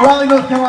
Raleigh, North Carolina.